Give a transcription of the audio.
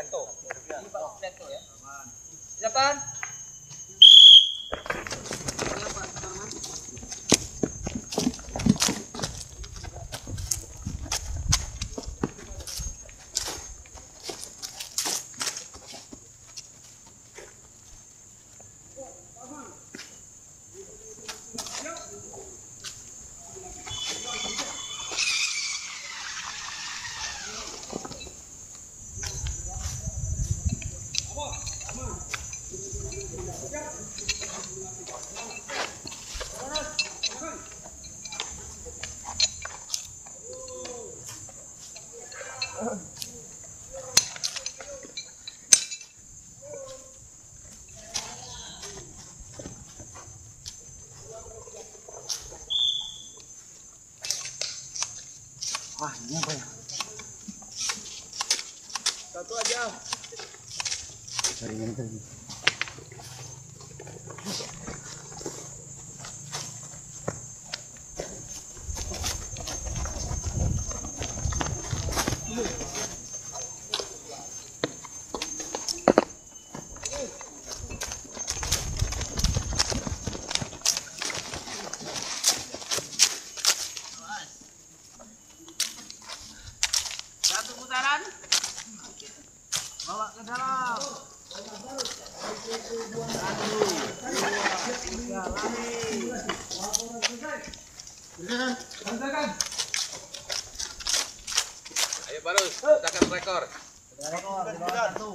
Sugianto. Ini Pak Sugianto ya. Silakan. Wah, ini apa ya? Satu aja. Cari yang Bawa ke dalam. Ayo Barus, kita rekor. Rekor, satu.